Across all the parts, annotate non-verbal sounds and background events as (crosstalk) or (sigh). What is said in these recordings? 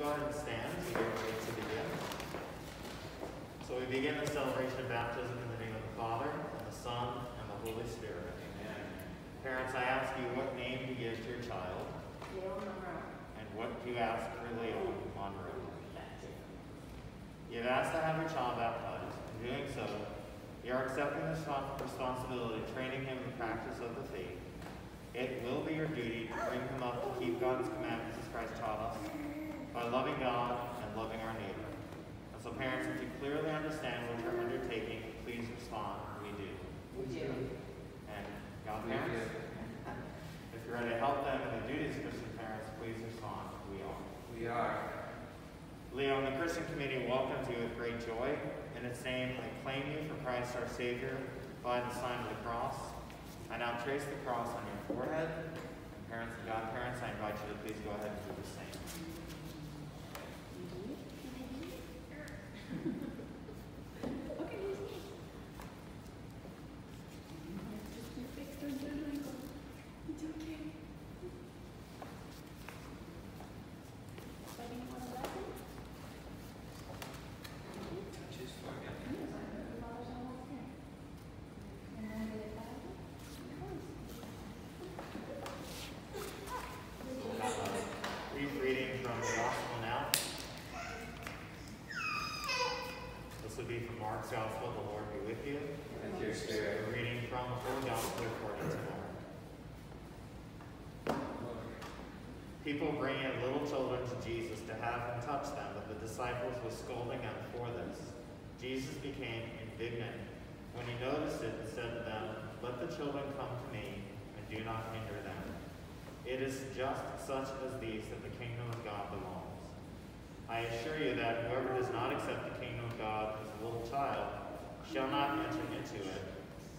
go ahead and stand. We are ready to begin. So we begin the celebration of baptism in the name of the Father, and the Son, and the Holy Spirit. Amen. Parents, I ask you what name to give to your child. Leo Monroe. And what do you ask for Leo Monroe? You've asked to have your child baptized. In doing so, you are accepting the responsibility of training him in the practice of the faith. It will be your duty to bring him up to keep God's commandments as Christ taught us by loving God and loving our neighbor. And so parents, if you clearly understand what you're undertaking, please respond, we do. We do. And godparents, if you're ready to help them in the duties of Christian parents, please respond, we are. We are. Leo, the Christian community welcomes you with great joy. In its name, I claim you for Christ our Savior by the sign of the cross. I now trace the cross on your forehead. And parents and godparents, I invite you to please go ahead and do the same. Touches forehead. We'll have a brief reading from the Gospel now. This will be from Mark's Gospel. The Lord be with you. And your spirit. A reading from the Holy Gospel according to Mark. People bringing little children to Jesus to have him touch them, but the disciples were scolding them for this. Jesus became indignant when he noticed it and said to them, Let the children come to me, and do not hinder them. It is just such as these that the kingdom of God belongs. I assure you that whoever does not accept the kingdom of God as a little child shall not enter into it.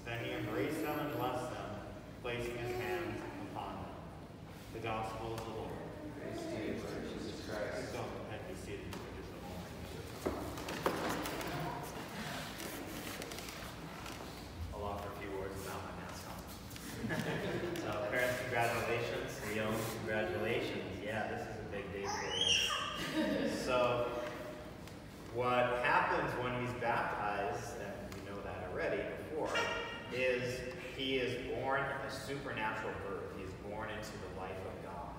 Then he embraced them and blessed them, placing his hands upon them. The gospel of the Lord. Praise to you, Lord Jesus Christ. Please don't go ahead and be seated for just a moment. I'll offer a few words about my mask on. so, parents, congratulations. Leon, congratulations. Yeah, this is a big day for you. so, what happens when he's baptized, and we know that already before, is he is born a supernatural birth. He is born into the life of God.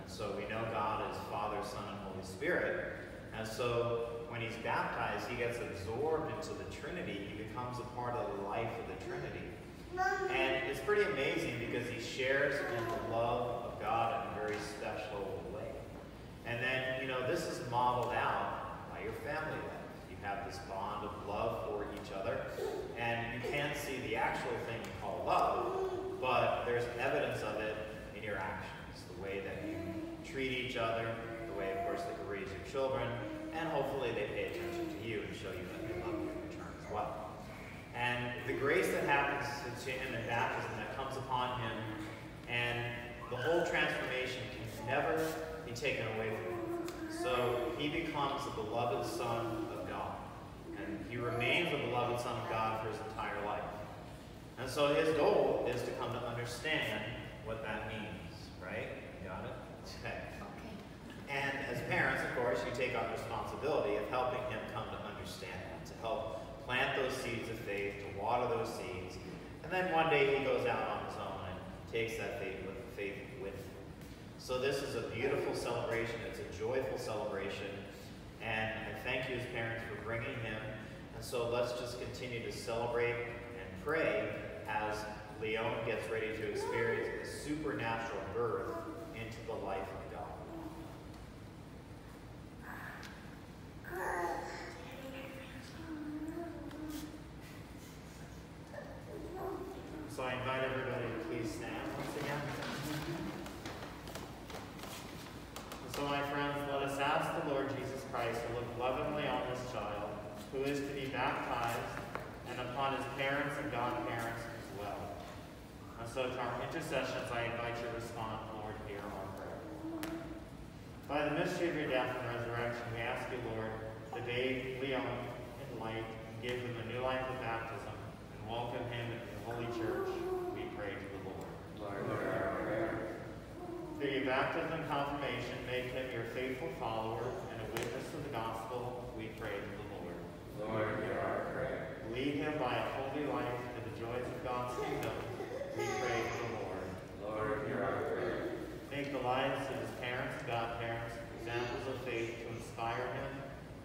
And so we know God is Father, Son, and Holy Spirit. And so when he's baptized, he gets absorbed into the Trinity. He becomes a part of the life of the Trinity. And it's pretty amazing because he shares in the love of God in a very special way. And then, you know, this is modeled out by your family life. You have this bond of love for each other. And you can't see the actual thing you call love, but there's evidence of it in your actions. The way that you treat each other, the way, of course, that you raise your children, and hopefully they pay attention to you and show you that they love you in return as well. And the grace that happens to him in baptism that comes upon him, and the whole transformation can never be taken away from him. So he becomes the beloved Son of God. And he remains the beloved Son of God for his entire life. And so his goal is to come to understand what that means, right? You got it? (laughs) Okay. And as parents, of course, you take on the responsibility of helping him come to understand that, to help plant those seeds of faith, to water those seeds. And then one day he goes out on his own and takes that faith with, faith with him. So this is a beautiful celebration. It's a joyful celebration. And I thank you as parents for bringing him. And so let's just continue to celebrate and pray as Leon gets ready to experience a supernatural birth into the life of God. So I invite everybody to please stand once again. So my friends, let us ask the Lord Jesus Christ to look lovingly on this child who is to be baptized and upon his parents and godparents as well. And so to our intercessions, I invite you to respond, Lord, hear our prayer. By the mystery of your death and resurrection, we ask you, Lord, to bathe Leon in light and give him a new life of baptism and welcome him into the Holy Church. We pray to the Lord. Lord, prayer. Through your baptism and confirmation, make him your faithful follower and a witness to the gospel, we pray to the Lord. Lord, hear our prayer. Lead him by a holy life to the joys of God's kingdom, we pray to the Lord. Lord, hear our prayer. Make the lives of his parents and godparents examples of faith to inspire him,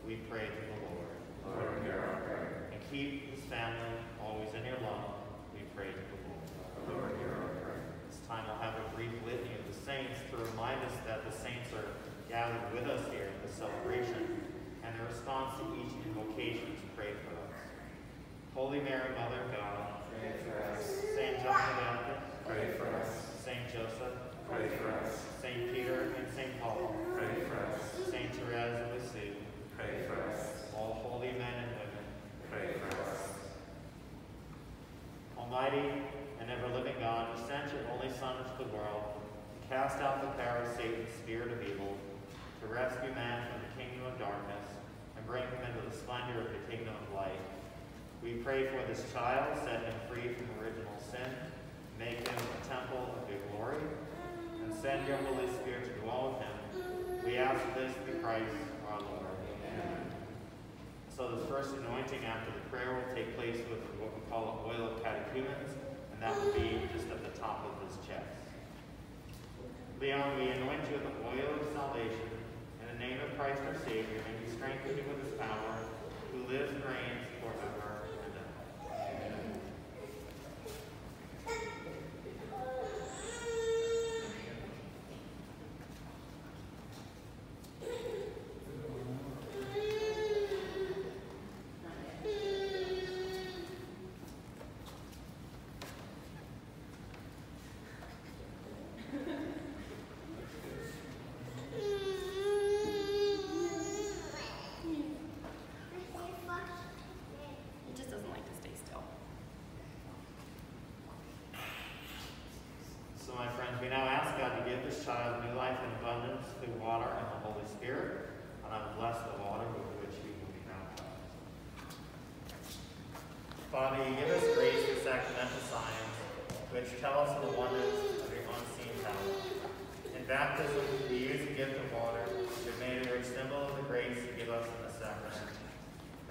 we pray to the Lord. Lord, hear our prayer. And keep his family always in your love, we pray to the Lord. Lord, hear our prayer. This time I'll have a brief lit saints to remind us that the saints are gathered with us here at the celebration, and the response to each invocation to pray for us. Holy Mary, Mother of God, Pray for us. Saint John the Baptist, Pray for us. Saint Joseph, Pray for us. Saint Peter and Saint Paul, Pray for us. Saint Therese of Lisieux, Pray for us. all holy men and women, Pray for us. Almighty and ever-living God, you sent your only Son into the world cast out the power of Satan, spirit of evil, to rescue man from the kingdom of darkness and bring him into the splendor of the kingdom of light. We pray for this child, set him free from original sin, make him a temple of your glory, and send your Holy Spirit to dwell with him. We ask this through Christ our Lord. Amen. So the first anointing after the prayer will take place with what we call an oil of catechumens, and that will be just at the top of his chest. Leon, we anoint you with the oil of salvation. In the name of Christ our Savior, may he strengthen you with his power, who lives and reigns forever and ever. He just doesn't like to stay still. So, my friends, we now ask God to give this child new life and abundance through water and the Holy Spirit, and I bless the water with which he will be baptized. Father, you give us grace through sacramental signs, which tell us of the wonders of your unseen power. In baptism, we use the gift of water, which have made a symbol of the grace you give us in the sacrament.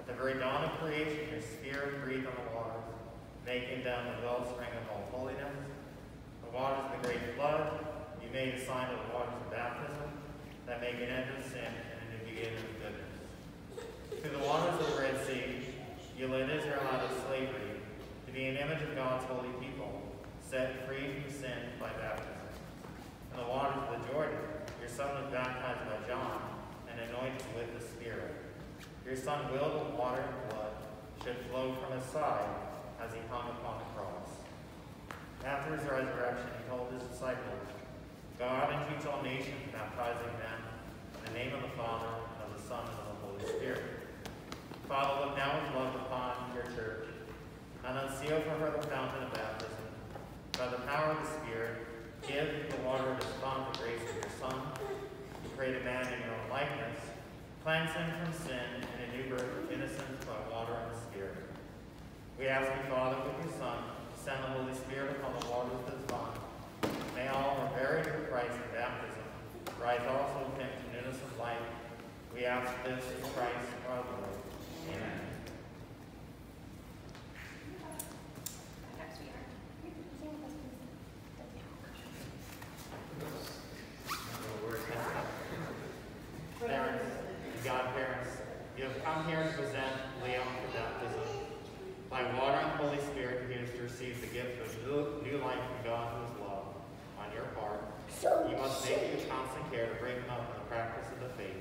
At the very dawn of creation, your spirit breathed on the waters, making them the wellspring of all holiness. The waters of the great flood, you made a sign of the waters of baptism, that make an end of sin and a new beginning of goodness. Through the waters of the Red Sea, you led Israel out of slavery to be an image of God's holy people, set free from sin by baptism. In the waters of the Jordan, your son was baptized by John and anointed with the Spirit. Your son willed that water and blood should flow from his side as he hung upon the cross. After his resurrection, he told his disciples, Go out and teach all nations, baptizing them in the name of the Father, and of the Son, and of the Holy Spirit. Father, look now with love upon your church, and unseal for her the fountain of baptism. By the power of the Spirit, give the water to respond the grace of your Son. You created man in your own likeness. Cleanse him from sin and a new birth of innocence by water and the Spirit. We ask you, Father, with your Son, to send the Holy Spirit upon the waters of this bond. May all who are buried with Christ in baptism rise also with him to newness of life. We ask this in Christ our Lord. Amen. Next we are. Parents, godparents, you have come here to present Leon for baptism. By water and Holy Spirit, he is to receive the gift of new, new life from God who is love on your part. You must make it your constant care to bring him up in the practice of the faith.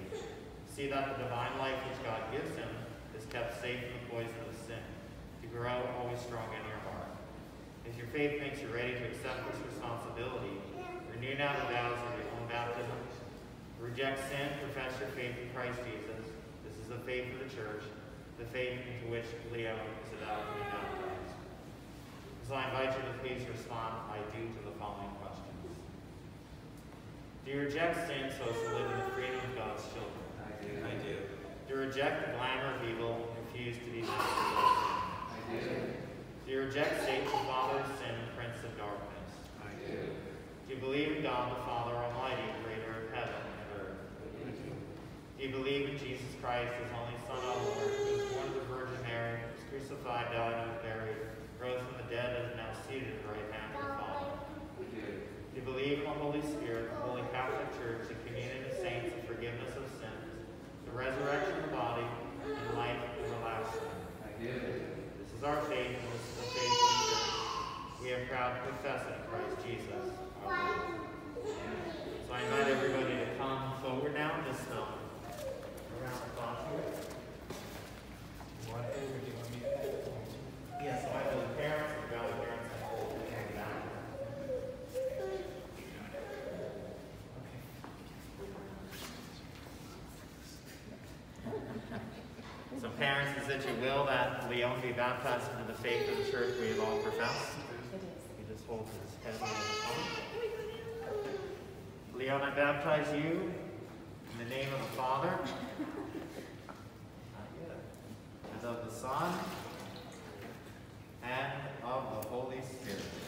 See that the divine life which God gives him is kept safe from the poison of sin, to grow always strong in your heart. If your faith makes you ready to accept this responsibility, now the vows of your own baptism. Reject sin, profess your faith in Christ Jesus. This is the faith of the church, the faith into which Leo is about to be baptized. So I invite you to please respond, I do, to the following questions. Do you reject sin so as to live in the freedom of God's children? I do. I do. Do you reject the glamour of evil and refuse to be masters of sin? I do. Do you reject Satan, father of sin and prince of darkness? Christ, his only Son, our Lord, who was born of the Virgin Mary, was crucified, died, and was buried, rose from the dead, and is now seated at the right hand of the Father. We believe in the Holy Spirit, the Holy Catholic Church, the communion of saints, the forgiveness of sins, the resurrection of the body, and life everlasting. I do. This is our faith, and this is the faith of the Church. We are proud to confess in Christ Jesus. parents is that you will that Leon be baptized into the faith of the church we have all professed. You just hold his head Leon, I baptize you in the name of the Father, and of the Son, and of the Holy Spirit.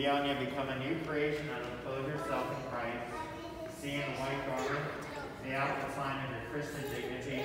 Leonia, become a new creation and of clothe yourself in Christ, seeing the white garment, the out the sign of your Christian dignity,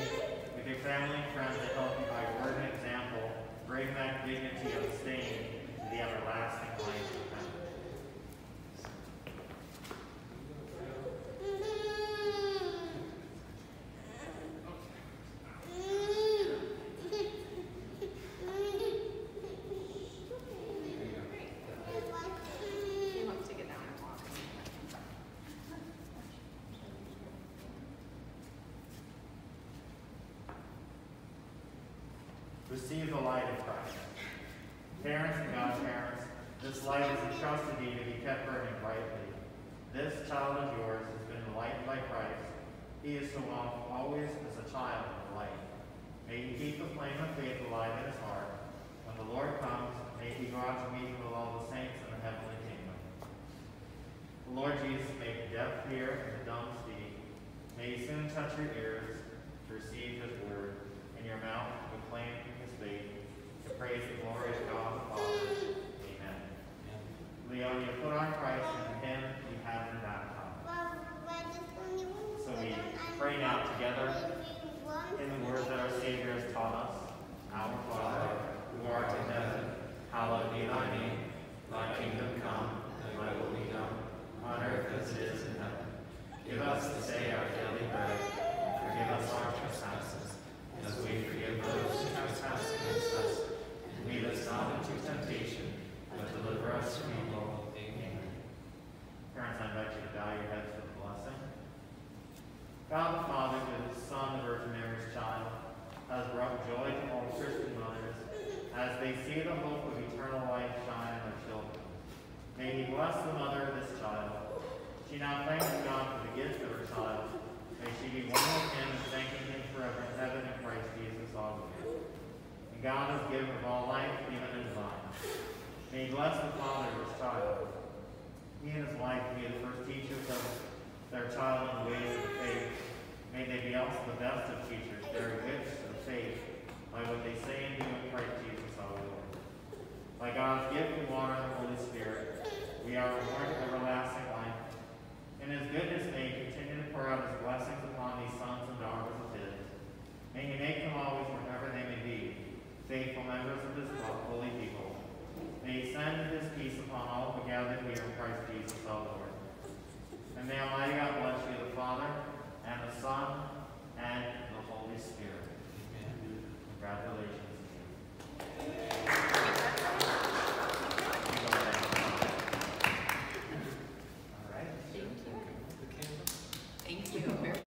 receive the light of Christ. Parents and godparents, this light is entrusted to you to be kept burning brightly. This child of yours has been enlightened by Christ. He is to walk always as a child of the light. May he keep the flame of faith alive in his heart. When the Lord comes, may he go out to meet him with all the saints in the heavenly kingdom. The Lord Jesus, may the deaf hear and the dumb speak. May he soon touch your ears praise the glory of God the Father. Amen. Amen. Leon, put on Christ